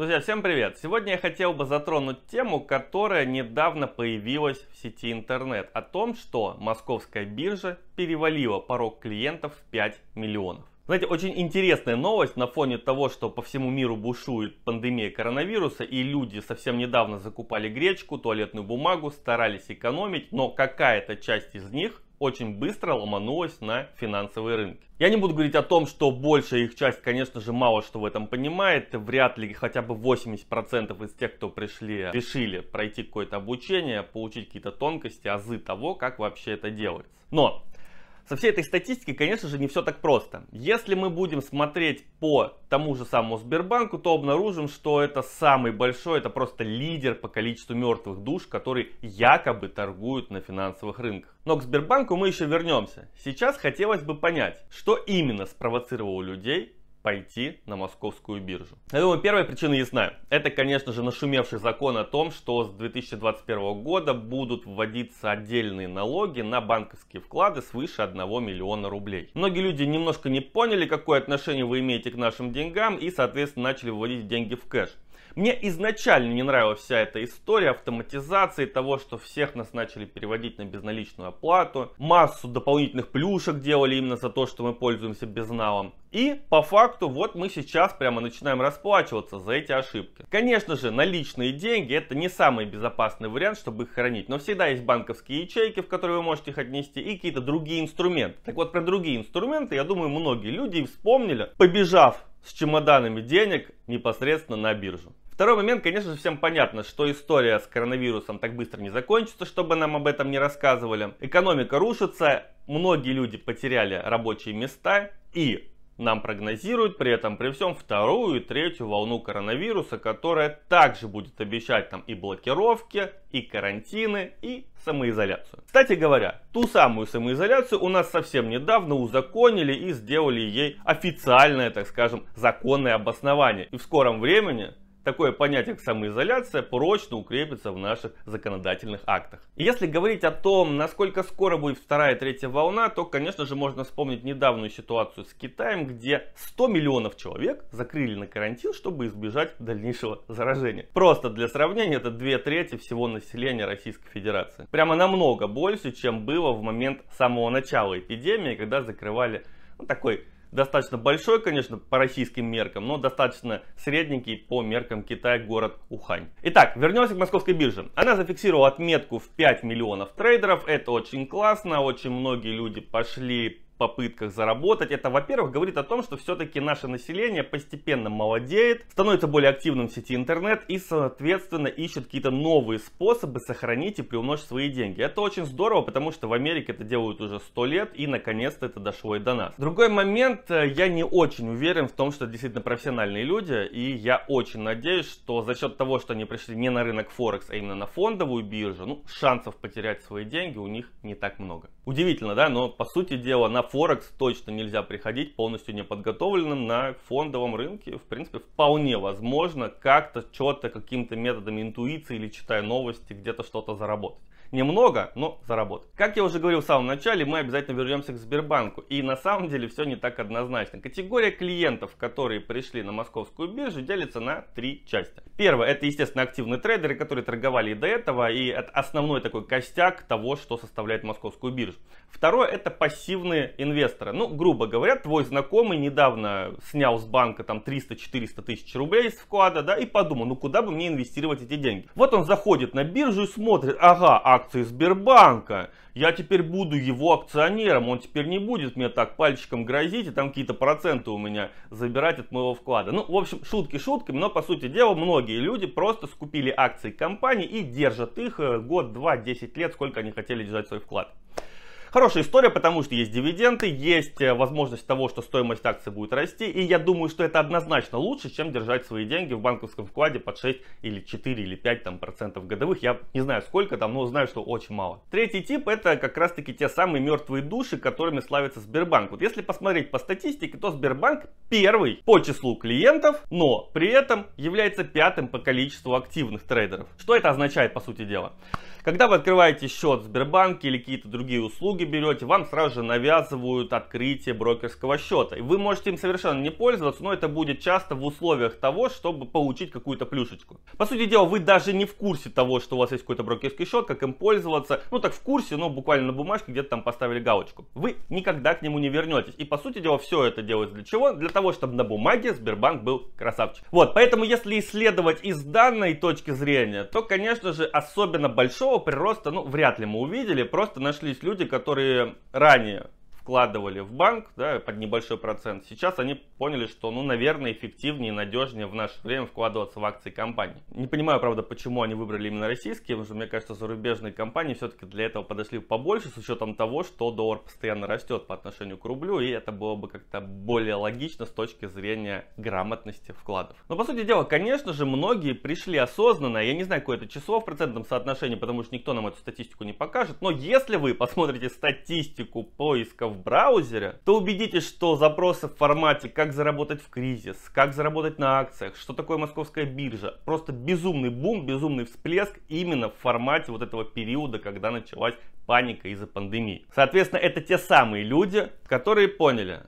Друзья, всем привет! Сегодня я хотел бы затронуть тему, которая недавно появилась в сети интернет. О том, что московская биржа перевалила порог клиентов в 5 миллионов. Знаете, очень интересная новость на фоне того, что по всему миру бушует пандемия коронавируса и люди совсем недавно закупали гречку, туалетную бумагу, старались экономить, но какая-то часть из них очень быстро ломанулась на финансовые рынки. Я не буду говорить о том, что большая их часть, конечно же, мало что в этом понимает. Вряд ли хотя бы 80% из тех, кто пришли, решили пройти какое-то обучение, получить какие-то тонкости, азы того, как вообще это делается. Но со всей этой статистикой, конечно же, не все так просто. Если мы будем смотреть по тому же самому Сбербанку, то обнаружим, что это самый большой, это просто лидер по количеству мертвых душ, которые якобы торгуют на финансовых рынках. Но к Сбербанку мы еще вернемся. Сейчас хотелось бы понять, что именно спровоцировало людей пойти на московскую биржу. Я думаю, первая причина ясна. Это, конечно же, нашумевший закон о том, что с 2021 года будут вводиться отдельные налоги на банковские вклады свыше 1 миллиона рублей. Многие люди немножко не поняли, какое отношение вы имеете к нашим деньгам и, соответственно, начали выводить деньги в кэш. Мне изначально не нравилась вся эта история автоматизации, того, что всех нас начали переводить на безналичную оплату. Массу дополнительных плюшек делали именно за то, что мы пользуемся безналом. И по факту вот мы сейчас прямо начинаем расплачиваться за эти ошибки. Конечно же, наличные деньги это не самый безопасный вариант, чтобы их хранить. Но всегда есть банковские ячейки, в которые вы можете их отнести, и какие-то другие инструменты. Так вот, про другие инструменты, я думаю, многие люди вспомнили, побежав с чемоданами денег непосредственно на биржу. Второй момент, конечно же, всем понятно, что история с коронавирусом так быстро не закончится, чтобы нам об этом не рассказывали. Экономика рушится, многие люди потеряли рабочие места и нам прогнозируют при этом при всем вторую и третью волну коронавируса, которая также будет обещать нам и блокировки, и карантины, и самоизоляцию. Кстати говоря, ту самую самоизоляцию у нас совсем недавно узаконили и сделали ей официальное, так скажем, законное обоснование. И в скором времени такое понятие, как самоизоляция, прочно укрепится в наших законодательных актах. И если говорить о том, насколько скоро будет вторая и третья волна, то, конечно же, можно вспомнить недавнюю ситуацию с Китаем, где 100 миллионов человек закрыли на карантин, чтобы избежать дальнейшего заражения. Просто для сравнения, это две трети всего населения Российской Федерации. Прямо намного больше, чем было в момент самого начала эпидемии, когда закрывали ну, такой достаточно большой, конечно, по российским меркам, но достаточно средненький по меркам Китая город Ухань. Итак, вернемся к московской бирже. Она зафиксировала отметку в 5 миллионов трейдеров. Это очень классно, очень многие люди пошли попытках заработать. Это, во-первых, говорит о том, что все-таки наше население постепенно молодеет, становится более активным в сети интернет и, соответственно, ищет какие-то новые способы сохранить и приумножить свои деньги. Это очень здорово, потому что в Америке это делают уже 100 лет и, наконец-то, это дошло и до нас. Другой момент, э, я не очень уверен в том, что действительно профессиональные люди, и я очень надеюсь, что за счет того, что они пришли не на рынок Форекс, а именно на фондовую биржу, ну, шансов потерять свои деньги у них не так много. Удивительно, да, но по сути дела на Форекс точно нельзя приходить полностью неподготовленным на фондовом рынке. В принципе, вполне возможно как-то, что-то, каким-то методами интуиции или читая новости, где-то что-то заработать. Немного, но заработать. Как я уже говорил в самом начале, мы обязательно вернемся к Сбербанку. И на самом деле все не так однозначно. Категория клиентов, которые пришли на московскую биржу, делится на три части. Первое, это, естественно, активные трейдеры, которые торговали и до этого. И это основной такой костяк того, что составляет московскую биржу. Второе, это пассивные инвесторы. Ну, грубо говоря, твой знакомый недавно снял с банка там 300-400 тысяч рублей из вклада, да, и подумал, ну куда бы мне инвестировать эти деньги. Вот он заходит на биржу и смотрит, ага, акции Сбербанка, я теперь буду его акционером, он теперь не будет мне так пальчиком грозить и там какие-то проценты у меня забирать от моего вклада. Ну, в общем, шутки шутками, но по сути дела многие люди просто скупили акции компании и держат их э, год, два, десять лет, сколько они хотели держать свой вклад. Хорошая история, потому что есть дивиденды, есть э, возможность того, что стоимость акций будет расти. И я думаю, что это однозначно лучше, чем держать свои деньги в банковском вкладе под 6 или 4 или 5 там, процентов годовых. Я не знаю сколько там, но знаю, что очень мало. Третий тип это как раз таки те самые мертвые души, которыми славится Сбербанк. Вот если посмотреть по статистике, то Сбербанк первый по числу клиентов, но при этом является пятым по количеству активных трейдеров. Что это означает по сути дела? Когда вы открываете счет в Сбербанке или какие-то другие услуги, услуги берете, вам сразу же навязывают открытие брокерского счета. И вы можете им совершенно не пользоваться, но это будет часто в условиях того, чтобы получить какую-то плюшечку. По сути дела, вы даже не в курсе того, что у вас есть какой-то брокерский счет, как им пользоваться. Ну так в курсе, но буквально на бумажке где-то там поставили галочку. Вы никогда к нему не вернетесь. И по сути дела, все это делается для чего? Для того, чтобы на бумаге Сбербанк был красавчик. Вот, поэтому если исследовать из данной точки зрения, то, конечно же, особенно большого прироста, ну, вряд ли мы увидели. Просто нашлись люди, которые ранее вкладывали в банк да, под небольшой процент, сейчас они поняли, что, ну, наверное, эффективнее и надежнее в наше время вкладываться в акции компании. Не понимаю, правда, почему они выбрали именно российские, потому что, мне кажется, зарубежные компании все-таки для этого подошли побольше, с учетом того, что доллар постоянно растет по отношению к рублю, и это было бы как-то более логично с точки зрения грамотности вкладов. Но, по сути дела, конечно же, многие пришли осознанно, я не знаю, какое это число в процентном соотношении, потому что никто нам эту статистику не покажет, но если вы посмотрите статистику поисков браузере, то убедитесь, что запросы в формате «как заработать в кризис», «как заработать на акциях», «что такое московская биржа», просто безумный бум, безумный всплеск именно в формате вот этого периода, когда началась паника из-за пандемии. Соответственно, это те самые люди, которые поняли,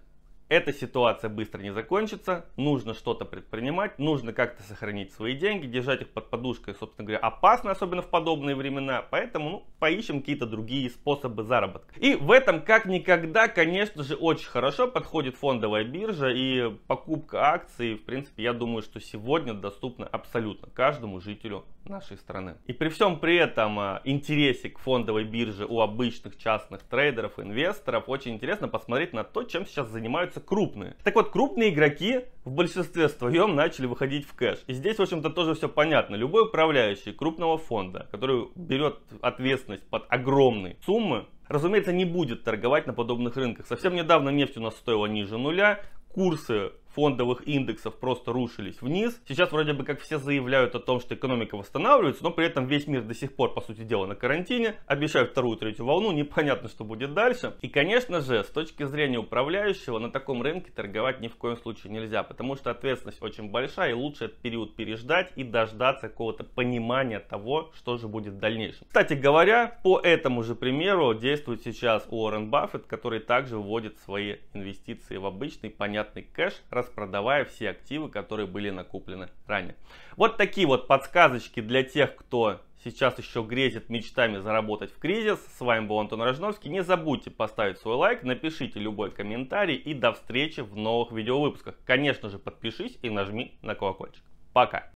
эта ситуация быстро не закончится, нужно что-то предпринимать, нужно как-то сохранить свои деньги, держать их под подушкой, собственно говоря, опасно, особенно в подобные времена, поэтому ну, поищем какие-то другие способы заработка. И в этом как никогда, конечно же, очень хорошо подходит фондовая биржа и покупка акций, в принципе, я думаю, что сегодня доступна абсолютно каждому жителю нашей страны. И при всем при этом а, интересе к фондовой бирже у обычных частных трейдеров, инвесторов, очень интересно посмотреть на то, чем сейчас занимаются крупные. Так вот, крупные игроки в большинстве своем начали выходить в кэш. И здесь, в общем-то, тоже все понятно. Любой управляющий крупного фонда, который берет ответственность под огромные суммы, разумеется, не будет торговать на подобных рынках. Совсем недавно нефть у нас стоила ниже нуля, курсы фондовых индексов просто рушились вниз. Сейчас вроде бы как все заявляют о том, что экономика восстанавливается, но при этом весь мир до сих пор, по сути дела, на карантине. Обещают вторую, третью волну, непонятно, что будет дальше. И, конечно же, с точки зрения управляющего, на таком рынке торговать ни в коем случае нельзя, потому что ответственность очень большая, и лучше этот период переждать и дождаться какого-то понимания того, что же будет в дальнейшем. Кстати говоря, по этому же примеру действует сейчас Уоррен Баффет, который также вводит свои инвестиции в обычный понятный кэш, распродавая все активы, которые были накоплены ранее. Вот такие вот подсказочки для тех, кто сейчас еще грезит мечтами заработать в кризис. С вами был Антон Рожновский. Не забудьте поставить свой лайк, напишите любой комментарий и до встречи в новых видеовыпусках. Конечно же, подпишись и нажми на колокольчик. Пока!